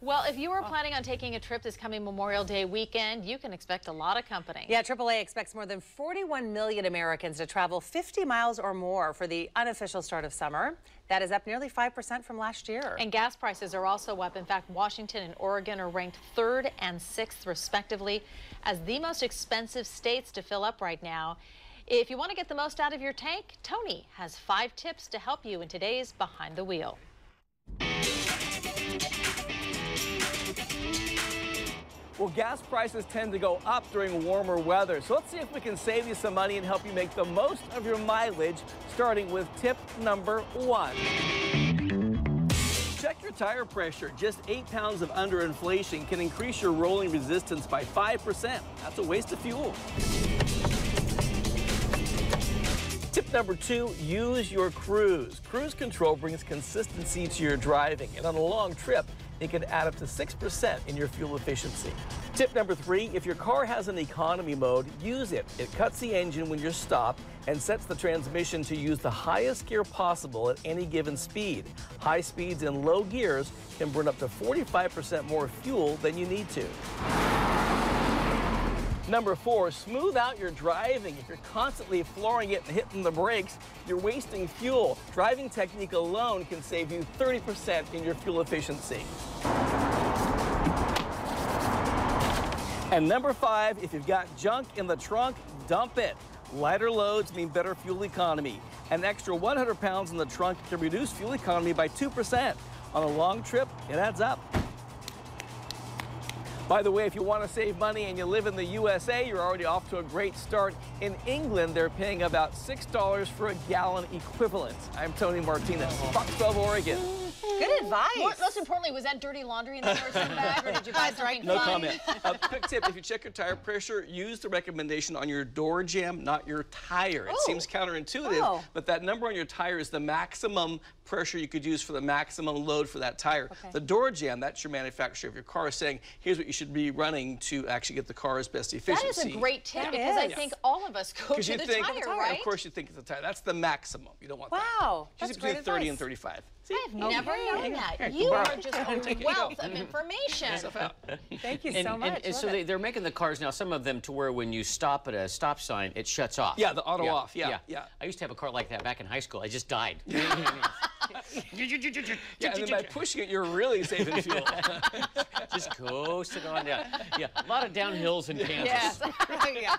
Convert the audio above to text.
Well, if you are oh. planning on taking a trip this coming Memorial Day weekend, you can expect a lot of company. Yeah, AAA expects more than 41 million Americans to travel 50 miles or more for the unofficial start of summer. That is up nearly 5% from last year. And gas prices are also up. In fact, Washington and Oregon are ranked third and sixth, respectively, as the most expensive states to fill up right now. If you want to get the most out of your tank, Tony has five tips to help you in today's Behind the Wheel. Well, gas prices tend to go up during warmer weather. So let's see if we can save you some money and help you make the most of your mileage, starting with tip number one. Check your tire pressure. Just eight pounds of underinflation can increase your rolling resistance by 5%. That's a waste of fuel. Tip number two, use your cruise. Cruise control brings consistency to your driving, and on a long trip, it can add up to 6% in your fuel efficiency. Tip number three, if your car has an economy mode, use it. It cuts the engine when you're stopped and sets the transmission to use the highest gear possible at any given speed. High speeds and low gears can burn up to 45% more fuel than you need to. Number four, smooth out your driving. If you're constantly flooring it and hitting the brakes, you're wasting fuel. Driving technique alone can save you 30% in your fuel efficiency. And number five, if you've got junk in the trunk, dump it. Lighter loads mean better fuel economy. An extra 100 pounds in the trunk can reduce fuel economy by 2%. On a long trip, it adds up. By the way, if you want to save money and you live in the USA, you're already off to a great start. In England, they're paying about $6 for a gallon equivalent. I'm Tony Martinez, Fox 12 Oregon. Good advice. More, most importantly, was that dirty laundry in the nursing bag, or did you buy something No fun? comment. A quick tip, if you check your tire pressure, use the recommendation on your door jamb, not your tire. It Oh. seems counterintuitive, Oh. but that number on your tire is the maximum pressure you could use for the maximum load for that tire. Okay. The door jamb, that's your manufacturer of your car saying, here's what you should be running to actually get the car's best That efficiency. is a great tip That because I is. think all of us go to Because the you think, tire, right? of course you think it's the tire. That's the maximum. You don't want that. Wow, Usually that's between great 30 and 35. See? I've never Okay. known Here that. you You are just a wealth of information. Thank you And, so and- much. and so they, it. they're making the cars now, some of them to where when you stop at a stop sign, it shuts off. Yeah, the auto off, yeah, yeah. I used to have a car like that back in high school. I just died. Yeah, and then by pushing it, you're really saving fuel. just coasted on down. Yeah, a lot of downhills in Kansas. Yes. yeah.